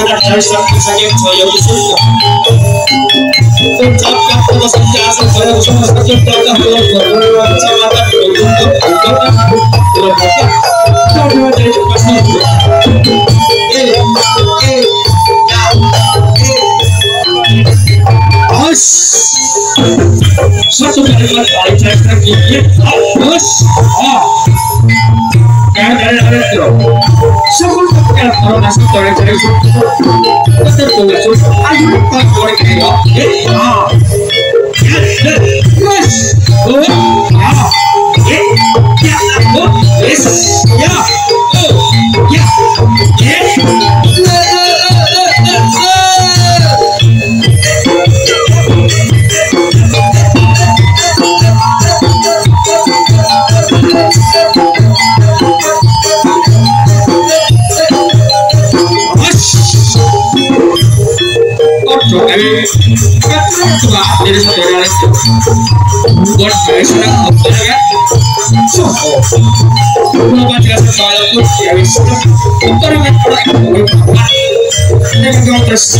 kita boleh kayak eh ah Según tu calculadora se torna en su Você Buat guys, apa ya? So, kenapa jelas soal itu ya wis. Yang orang yang mau terus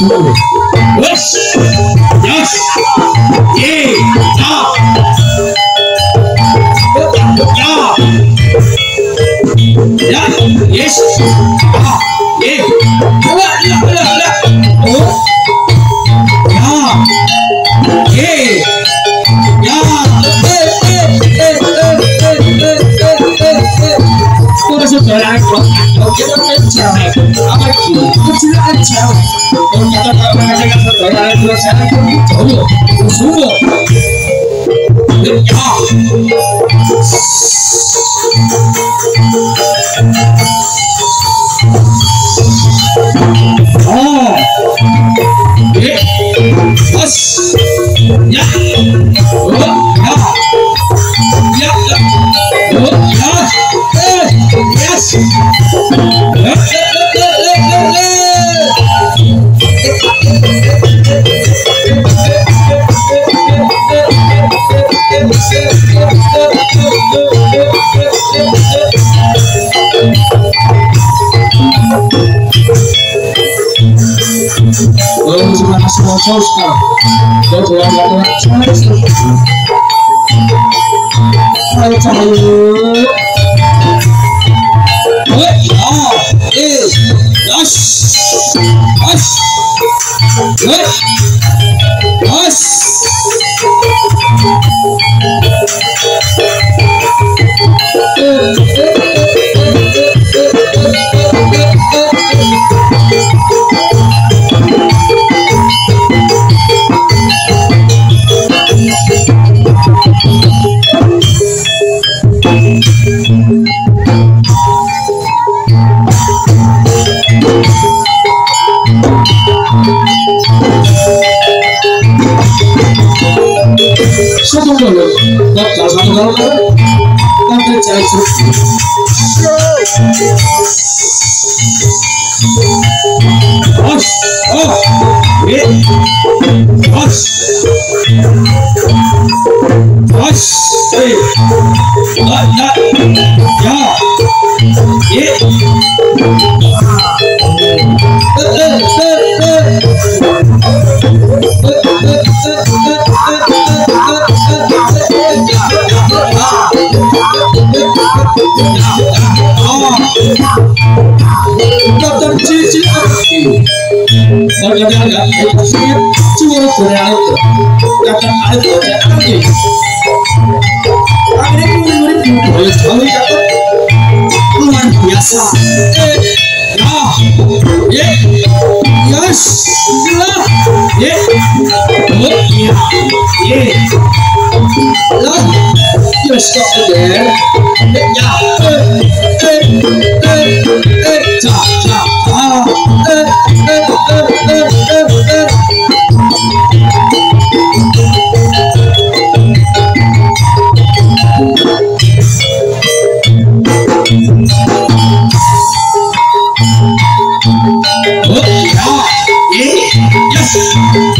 Sube. 大家来喝茶，走走，不舒服。哎呀 semua saus sekarang. Eh, yes, yes, wait, yes. 나도 잘 줬어. 어, 어, 예. Dokter Cici ada Luar biasa Ya Ya Yes Lah Yes kok there Ya Eh Eh Eh Eh cha cha Ah Eh Eh Eh Eh Eh Eh Oh, yes,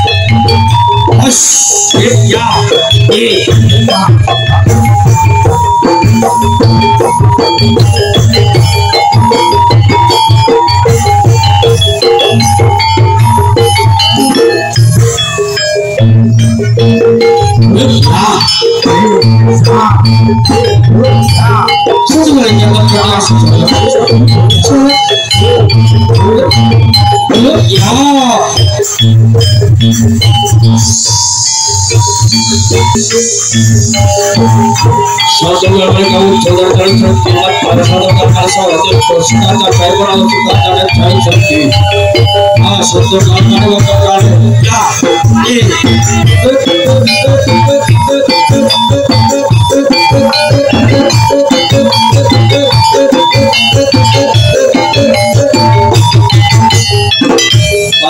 아씨 야예 신중을 했냐고 대화하시죠. 야. Yeah.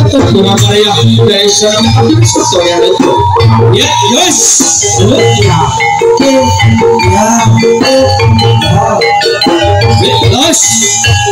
ったと名前や電車のことをやると。よよしすいな。よし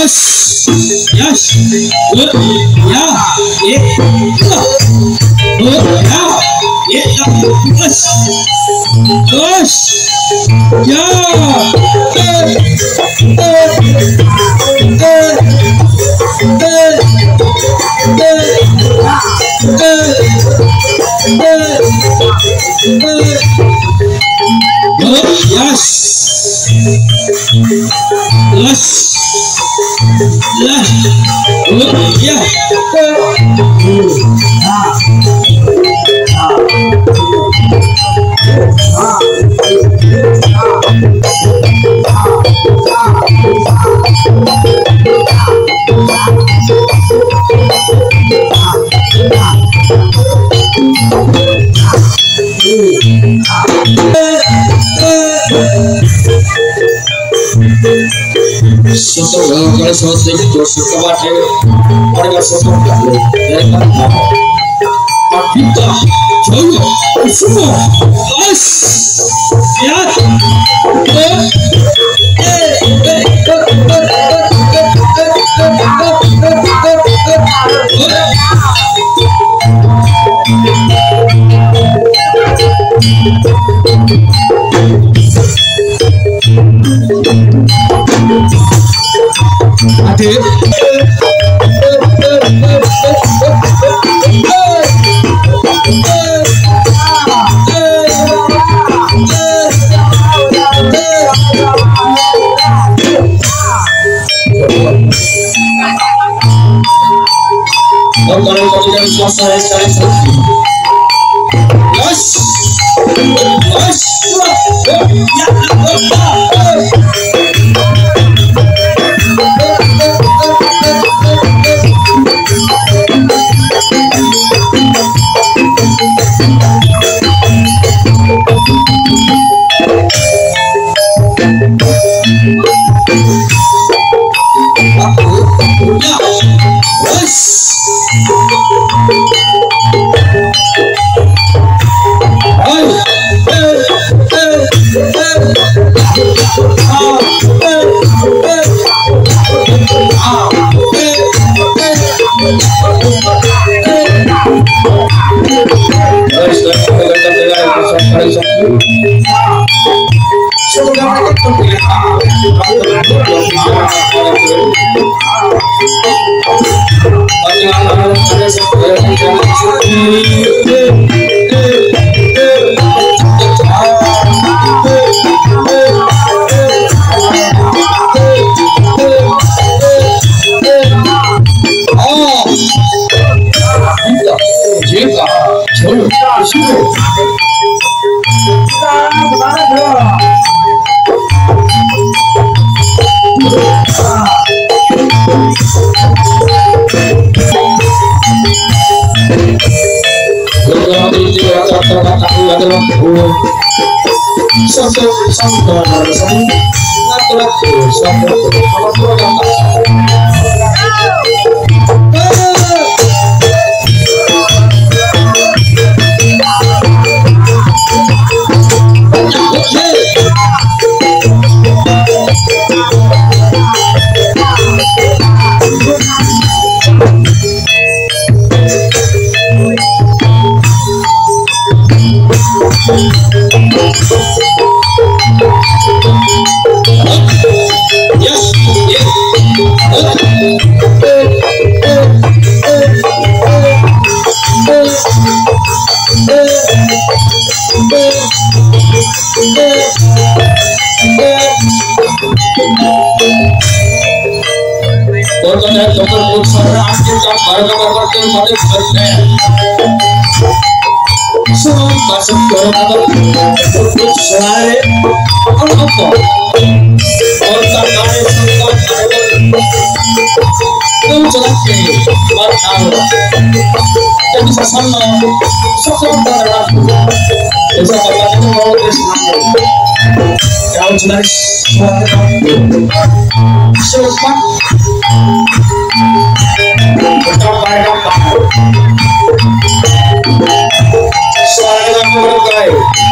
Yes. Yes. Good. Yeah. Yeah. Good. Yeah. Yeah. Yes. Yes. Yeah. Yes. Yes. Yes. Good. Yeah. सोचो गाँव का सोच से जो सुख बात है और का सोचो क्या है देखना है अपिता छोड़ो सुनो बस यार Adik Kalau kau tidak swasta sekali sekali. Yes. Yes. Ya. Yes. 아, 진짜, 아, 진짜, 저, 신고. Jika, jauh, jauh. Yes, Kolkata local Lok Sabha का वर्ग वर्ग हमारे घर में सुनो बस कोलकाता सारे और का कार्य संकल्प 運じゃなくて、あの、お店さんの、そこから、え、じゃあ、私の方です。やうちないし、座ってた。しろすか乾杯乾杯。それがこれかい。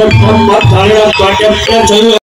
प्लेटफॉर्म पर थाने का कॉन्टेक्ट कर